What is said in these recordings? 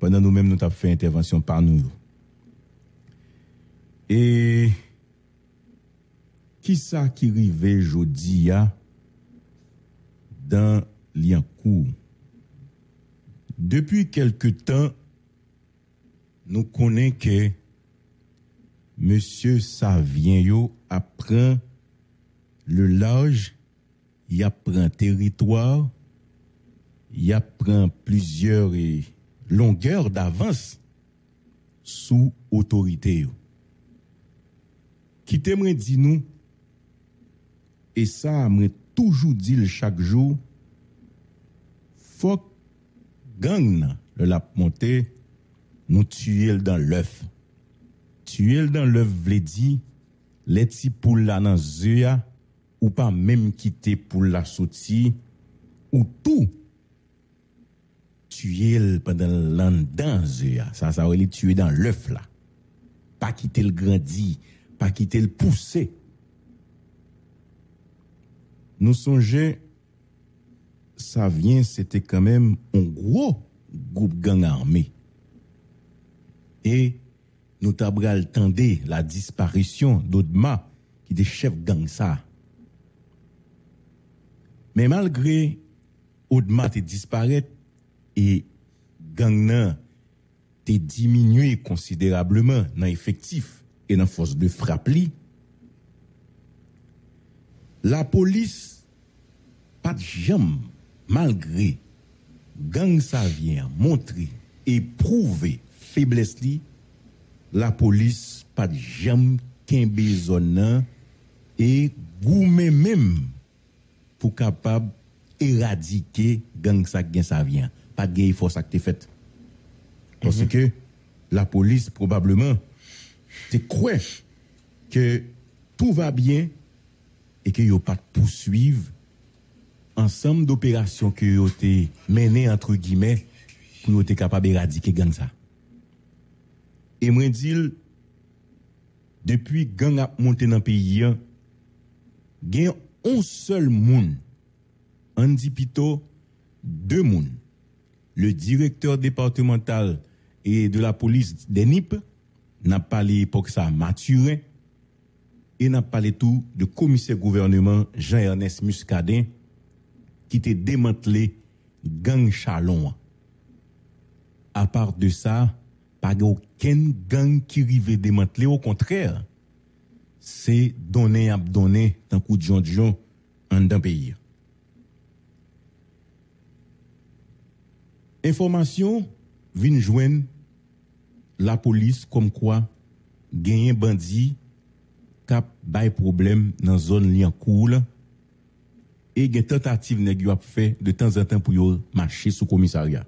Pendan nou menm nou tap fè intervensyon par nou yo. E, ki sa ki rive jodi ya dan li an kou? Depi kelke tan, nou konen ke Monsie sa vyen yo ap pran le laj, y ap pran teritwar, y ap pran plizyeur e longyeur davans sou otorite yo. Ki temren di nou, e sa mwen toujou dil chak jou, fok gang nan le lap monte, nou tue l dan l'œuf. Tuer dans l'œuf vle di, les petits poules là dans ou pas même quitter pour la sortie, ou tout tuer pendant l'an dans ya. Ça, ça les tuer dans l'œuf là. Pas quitter le grandi, pas quitter le pousser. Nous songeons, ça vient, c'était quand même un gros groupe gang armé. Et nous t'abral tendé la disparition d'Odma, qui était chef gang ça. Mais malgré Odma te disparaît et gang te diminué considérablement dans effectif et dans force de frappe la police pas de jambes malgré gang ça vient montrer et prouver faiblesse li la police pas de zone nan et goumé même pour capable éradiquer gang ça gen ça vient. Pas de guerre force qui fait. Parce que la police probablement te croit que tout va bien et que yo pas poursuivre ensemble d'opérations que yo te mené entre guillemets pour te capable éradiquer gang ça. Et moi dis depuis gang a monté dans le pays hein, gen un seul on dit plutôt deux moun le directeur départemental et de la police d'Enip n'a pas l'époque ça maturé et n'a parlé tout de commissaire gouvernement Jean-Ernest Muscadin qui te démantelé gang Chalon. À part de ça, pa gen aucun gang qui rive démanteler au contraire c'est donner ap donner tant coup de John John en d'un pays information vin joindre la police comme quoi un bandit kap bay problème dans zone li en cool et gen tentative nèg yo ap fait de temps en temps pour yo marcher sous commissariat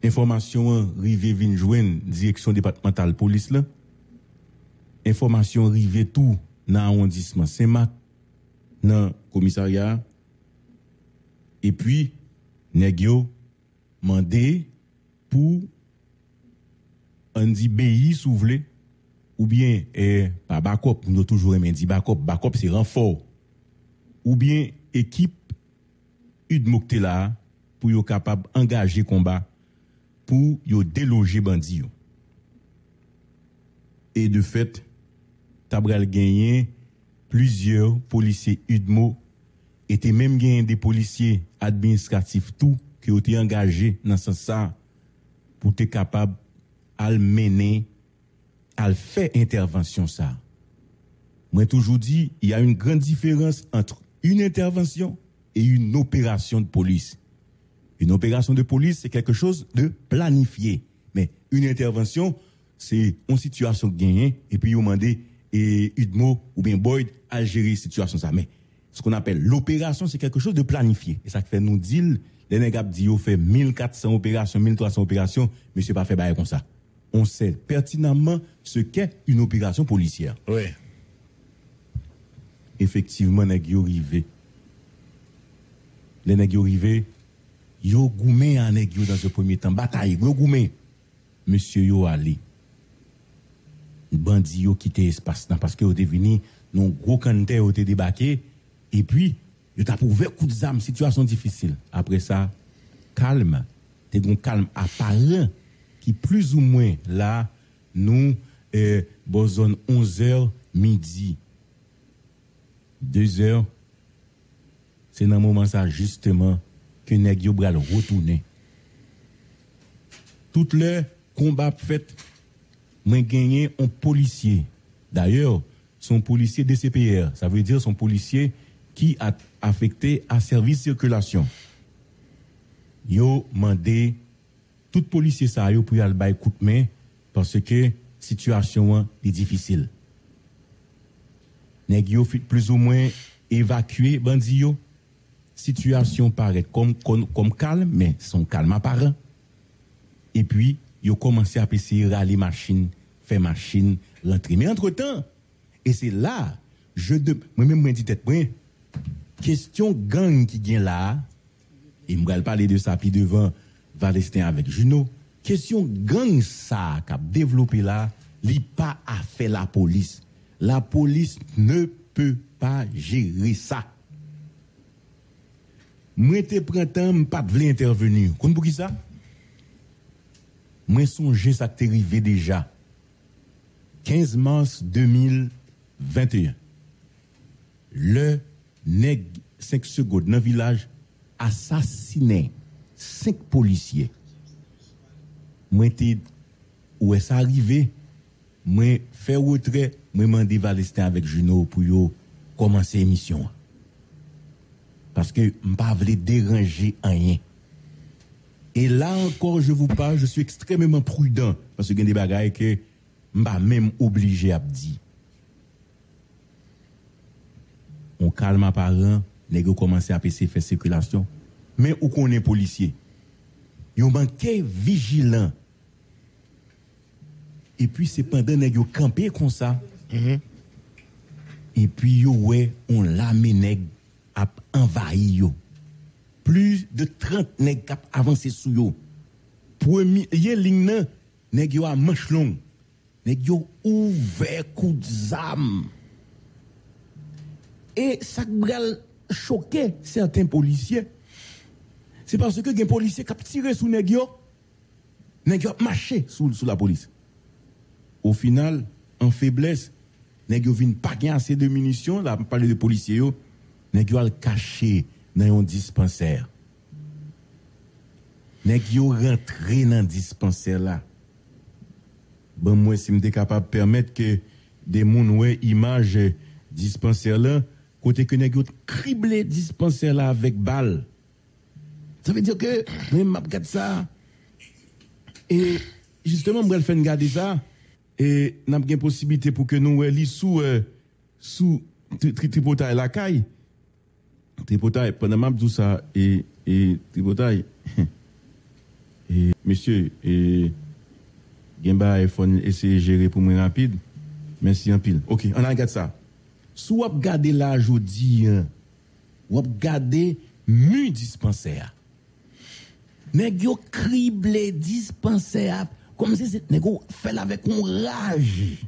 Informasyon rive vin jwen direksyon departemental polis la. Informasyon rive tou nan arrondissement Saint-Marc, nan komisarya. E pi, neg yo mande pou an di beyi sou vle ou bien, eh, pa bakop, nou toujou remen di bakop, bakop se renfor. Ou bien, ekip Ud Moktela pou yo kapab engaje kombat pou yo deloje bandi yo. E de fet, tabral genyen, plizye polisye Udmo, ete menm genyen de polisye administratif tou, ki yo te engaje nan san sa pou te kapab al mene, al fe intervensyon sa. Mwen toujou di, y a yon gran diferans antre yon intervensyon e yon operasyon de polis. Une opération de police, c'est quelque chose de planifié. Mais une intervention, c'est une situation gagnée et puis vous demandez et Udmo ou bien Boyd à gérer situation ça. Mais ce qu'on appelle l'opération, c'est quelque chose de planifié. Et ça fait nous dire, les nègres dit fait 1400 opérations, 1300 opérations, mais c'est pas fait bail comme ça. On sait pertinemment ce qu'est une opération policière. Oui. Effectivement, nèg yo rivé. Les nèg yo rivé, yo goumé nèg yo dans ce premier temps, bataille, yo goumé. Monsieur yo allé. bandits qui quitté espace parce que au devenu non gros canter ont débarqué. Et puis il t'a ouvert coup situation difficile. Après ça calme. T'es un calme apparent qui plus ou moins là nous euh, zone 11h midi. 2h c'est dans moment ça justement ke neg yo bral rotounen. Tout le kombat fèt, mwen genyen an polisye. D'ayor, son polisye DCPR, sa vè dir son polisye ki a afekte a servis sirkulasyon. Yo mande tout polisye sa yo pou yal bay koutmen parce ke situasyon an li difisil. Neg yo fit plus ou mwen evakwe bandi yo, Situation paraît comme, calme mais son calme apparent. Et puis ils ont commencé à essayer râler machine, faire machine, rentrer. Mais entre-temps, et c'est là, je de, moi-même, moi, dit tête, question gang qui vient là, et je vais parler de ça, puis devant Valestin avec Juno, question gang ça, qui a développé là, li pas à faire la police. La police ne peut pas gérer ça. Mwen te prentan, mwen pat vle intervenu. Kon pou ki sa? Mwen sonje sa te rive deja. 15 mars 2021. Le neg 5 secondes nan vilaj asasine 5 polisye. Mwen te ouwe sa rive. Mwen fe wotre, mwen mande Valestin avek Juno pou yo komanse emisyon an. parce que je ne pas déranger rien. Et là encore, je vous parle, je suis extrêmement prudent parce que y a des bagailles que je pas même obligé à dire. On calme apparent, les gars commencent à passer faire circulation. Mais où qu'on est policier, ils ont manqué vigilant. Et puis c'est pendant les gars campé comme ça. Mm -hmm. Et puis yo ouais, on l'amène mené à envahir plus de 30 nèg qui avancé sous yo. Premier ligne nan nèg yo a manche long. Nèg yo ouvert coup zam. Et ça bral choqué certains policiers. C'est parce que des policiers qui tiré sous nèg yo. Nèg yo marché sous, la police. Au final, en faiblesse, nèg yo vinn pas assez de munitions, là parler de policiers yo, nèg yo al caché dans un dispensaire. Nèg yo rentré dans dispensaire là. Bon moi si m'était capable de permettre que des moun ouais image dispensaire là côté que nèg yo criblé dispensaire là avec balle. Ça veut dire que même m'a regarde ça et justement m'gal faire garder ça et n'a pas possibilité pour que nous li sous euh, sous tripotaille la caille Tripotay, pendant m'a tout ça, et, et Tripotay, et, monsieur, et, Gemba, il faut essayer de gérer pour moi rapide, mais si en pile. Ok, on regarde ça. Si vous regardez là aujourd'hui, vous regardez mu dispensaire. Nèg yo criblé dispensaire comme si c'est nèg fait avec un rage.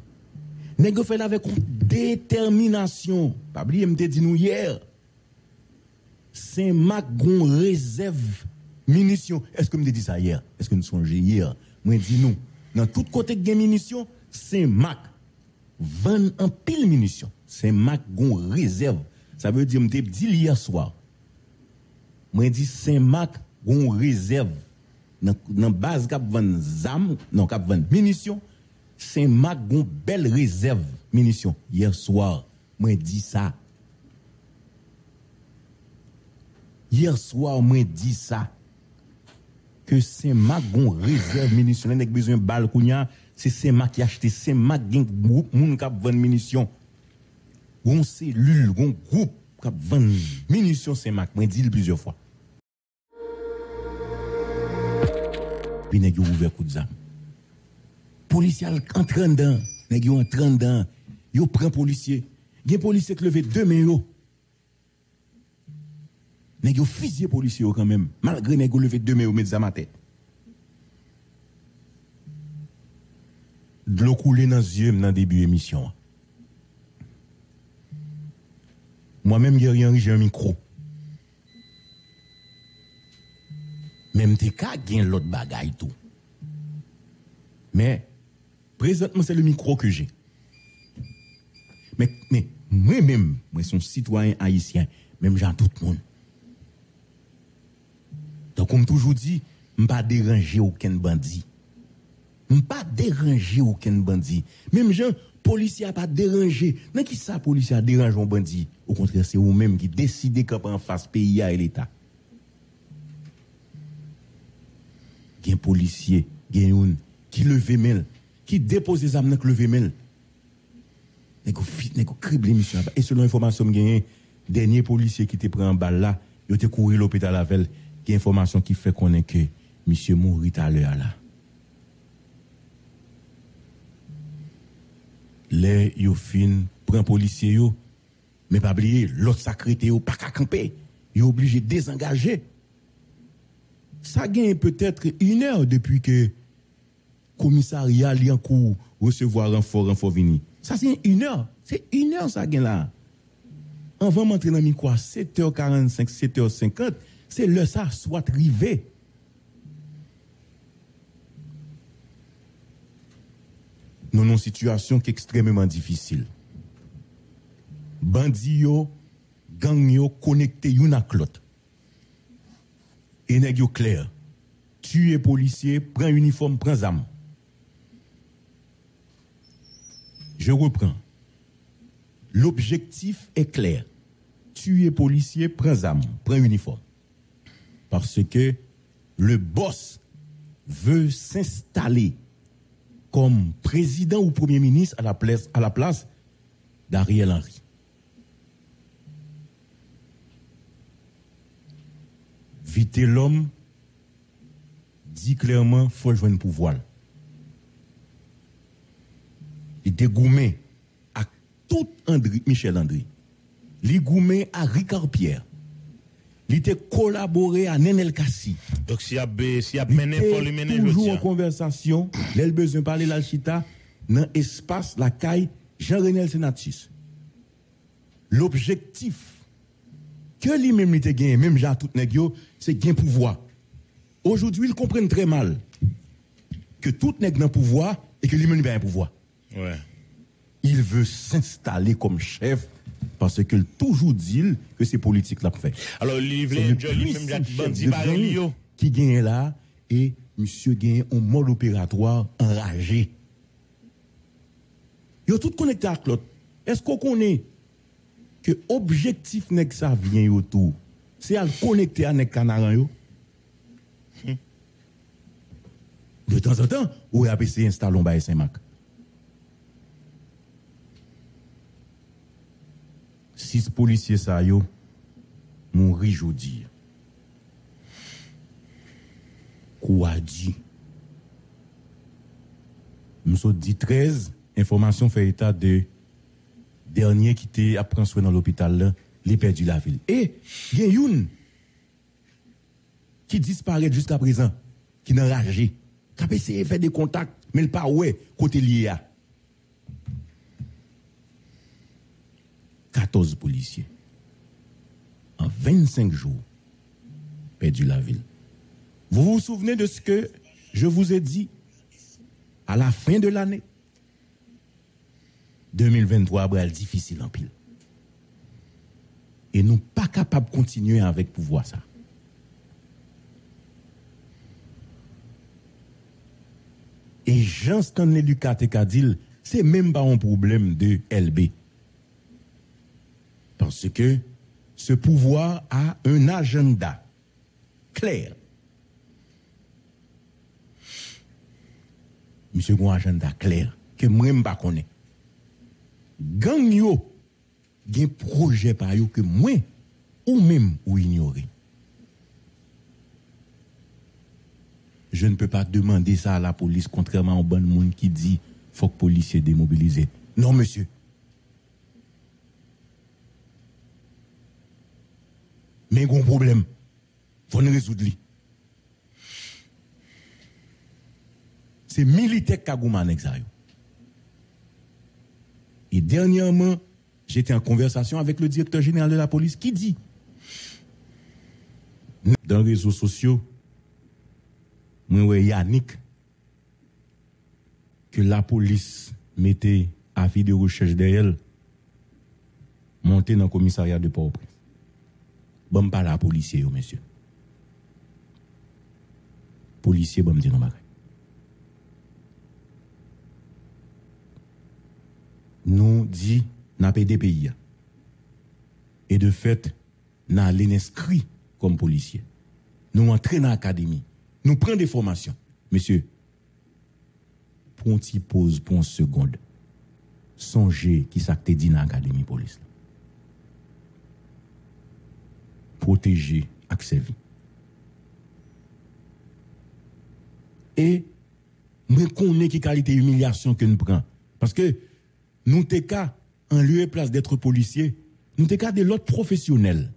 Nèg fait avec une détermination. Pas oublier me dit nous hier. Saint-Marc gon réserve munitions. Est-ce que me dit ça hier? Est-ce que nous songez hier? Moi dis nous, dans tout côté de munitions, Saint-Marc vend en pile munitions. Saint-Marc gon réserve. Ça veut dire me dit hier soir. Moi dis Saint-Marc gon réserve dans dans base cap vend zam, non cap vend munitions. Saint-Marc gon belle réserve munitions hier soir. Moi dis ça. Yer swa ou mwen di sa, ke Semak gon rezerv munisyon, nek bezwen bal kounya, se Semak ki achete, Semak gen group moun kap ven munisyon. Gon selul, gon group kap ven munisyon Semak, mwen di l plizye fwa. Pi nek yo ouve kout zam. Polisyal entran dan, nek yo entran dan, yo pren polisye, gen polisye kleve demen yo, Nèg yo fusillé policier quand même, malgré nèg levé deux mains au médecin ma tête. de l'eau coulée dans les yeux dans début de l'émission. Moi-même, j'ai un micro. Même tes cas, gagne l'autre bagaille tout. Mais, présentement, c'est le micro que j'ai. Mais, mais, moi-même, moi, suis un citoyen haïtien, même j'ai tout le monde. comme toujours dit, je pas déranger aucun bandit. Je pas déranger aucun bandit. Même gens, policiers n'a pas dérangé. Mais qui ça, policier a dérangé un bandit Au contraire, c'est vous-même qui décidez qu'on en face pays et l'État. Il y a un policier, il y a un qui levait mail, qui dépose des âmes dans le levé mail. Nego fit, nego crible mission. Et selon l'information que dernier policier qui était pris en balle là, il était couru l'hôpital avec elle. Ki informasyon ki fe konen ke misye mouri talè ala. Le yo fin pren polisye yo, me pa bliye, lot sakrete yo pa kakampe, yo oblige dezengaje. Sa gen peut-etre iner depi ke komisariya li an kou resevo a renfor, renfor vini. Sa se iner, se iner sa gen la. An van mantre nan mi kwa 7h45, 7h50, c'est le ça soit rivé. Nous avons une situation qui est extrêmement difficile. Bandits yo, gang yo connectés une à l'autre. Et nèg yo clair. Tuer policier, prend uniforme, prend arme. Je reprends. L'objectif est clair. Tuer policier, prend arme, prend uniforme. Parce que le boss veut s'installer comme président ou premier ministre à la place, à la place d'Ariel Henry. Vite l'homme dit clairement faut un pouvoir. Il dégoumé à tout André, Michel André. Il goumé à Ricard Pierre. Il était collaboré à Nenel Kassi. Donc, si y a, si y a mené, il faut le mener. Toujours en conversation, il a besoin de parler la chita dans l'espace, la caille, Jean-René Senatis. L'objectif que lui-même était gagné, même Jean tout c'est gain pouvoir. Aujourd'hui, ils comprennent très mal que tout nègre dans pouvoir et que lui-même a un pouvoir. Ouais. Il veut s'installer comme chef parce qu'il toujours dit que c'est politique là fait. Alors, lui-même bandit qui gagne là et monsieur gagne un mode opératoire enragé. Ils tout connecté à l'autre. Est-ce qu'on connaît que objectif n'est que ça vient autour c'est à le connecter à nek canaran yo. De temps en temps, ou a essayé installer un Saint-Marc. 6 polisye sa yo moun ri jodi. Kwa di? Mso di 13, informasyon fè etat de dernyen ki te aprenswe nan l'opital la, li perdi la vil. E, gen youn ki disparèd jusqu'a prezan, ki nan raje, kapè se fè de kontak, men l'pa wè kote liye a. 14 policiers. En 25 jours, perdu la ville. Vous vous souvenez de ce que je vous ai dit à la fin de l'année? 2023 va être difficile en pile et nous pas capables de continuer avec pouvoir ça. Et Jean Stanley dit, c'est même pas un problème de LB. Parce que ce pouvoir a un agenda clair. Monsieur, un agenda clair que moi-même pas connais. Gang yo un projet par que moi ou même ou ignorer. Je ne peux pas demander ça à la police, contrairement au bon monde qui dit faut que policiers démobilisés. Non, monsieur. Mais il y a un problème. Il faut résoudre. C'est militaire qui a Et dernièrement, j'étais en conversation avec le directeur général de la police qui dit, dans les réseaux sociaux, moi, Yannick, que la police mettait avis de recherche derrière monter dans le commissariat de Port-au-Prince. Bon pas la policier yo monsieur. Policier bon me dire non bagay. Nous dit n'a des pays et de e fait n'a l'inscrit comme policier. Nous entraînons à l'académie. Nous prenons des formations. Monsieur, pour une pause, pour une seconde, songez qui s'acte dit dans l'académie police. Protéger accès vie. Et, nous connaissons qui qualité humiliation que nous prenons. Parce que, nous t'es qu'à, en lieu et place d'être policier, nous t'es qu'à de l'autre professionnel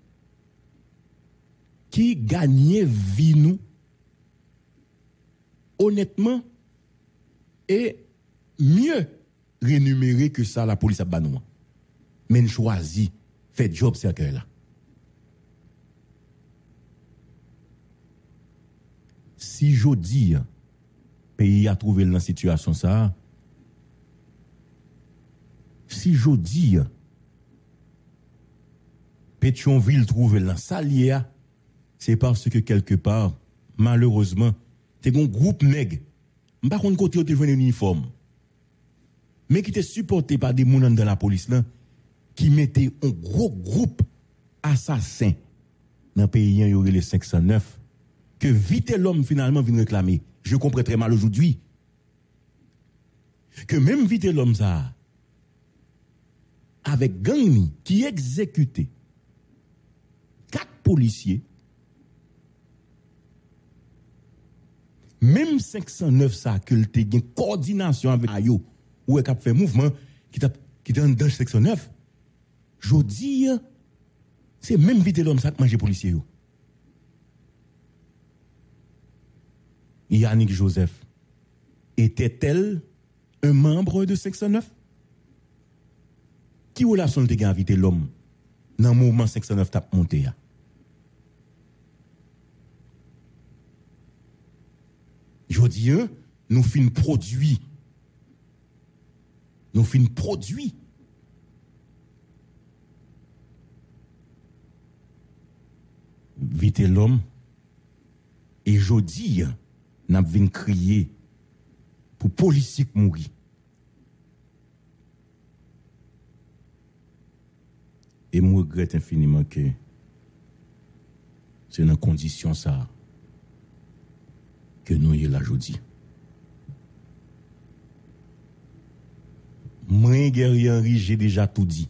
qui gagnait vie nous honnêtement et mieux rémunéré que ça la police a banou. Mais nous fait job ce là. si jodi peyi a trouve lan situasyon sa, si jodi Petionville trouve lan sa liye a, se parce ke kelke par, malereusement, te gon group neg, mpa kon kote yo te jwen uniform, men ki te supporte pa de mounan dan la polis lan, ki mette yon gro group asasin nan peyi yon yore le 509, que vite l'homme finalement vient réclamer. Je comprends très mal aujourd'hui que même vite l'homme ça avec gang qui exécutait quatre policiers même 509 ça que tu une coordination avec Ayo ou a fait mouvement qui t'a qui dans dans 509 je dis c'est même vite l'homme ça qui mange policier yo Yannick Joseph, était-elle un membre de 509? Ki ou la son te gen avite l'homme nan mouvment 509 tap monte ya? Jodi yo, euh, nou fin produi. Nou fin produi. Vite l'homme. E jodi yo, nap vin kriye pou polisik mouri. E mou regret infiniman ke se nan kondisyon sa ke nou ye la jodi. Mwen geryen ri, jè deja tout di.